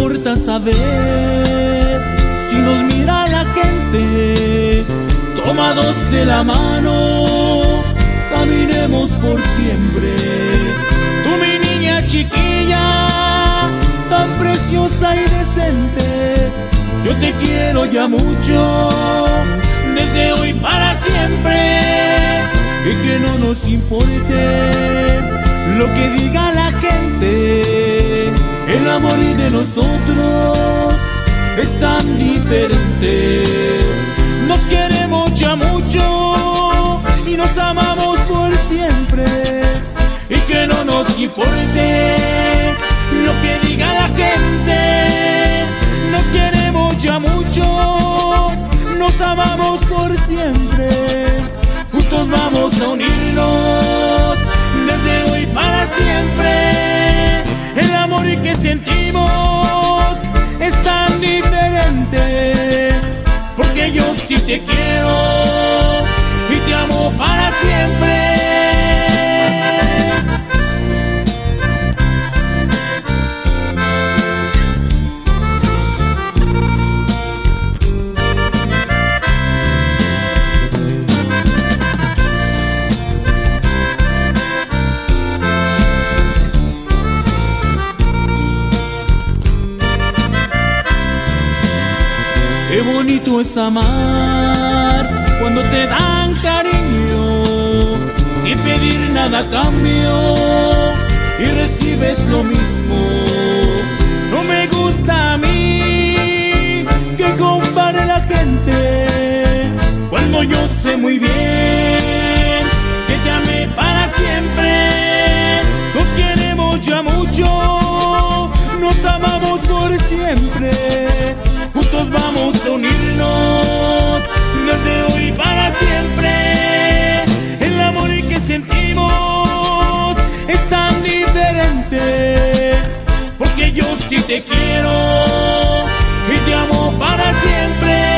importa saber si nos mira la gente, tomados de la mano, caminemos por siempre. Tú mi niña chiquilla, tan preciosa y decente, yo te quiero ya mucho, desde hoy para siempre, y que no nos importe lo que diga la gente, amor de nosotros es tan diferente. Nos queremos ya mucho y nos amamos por siempre. Y que no nos importe lo que diga la gente. Nos queremos ya mucho, nos amamos por siempre. Juntos vamos a unirnos te quiero Qué bonito es amar cuando te dan cariño, sin pedir nada a cambio y recibes lo mismo. No me gusta a mí que compare la gente cuando yo sé muy bien que te amé para siempre. Nos queremos ya mucho, nos amamos por siempre juntos vamos a unirnos desde hoy para siempre. El amor que sentimos es tan diferente, porque yo sí te quiero y te amo para siempre.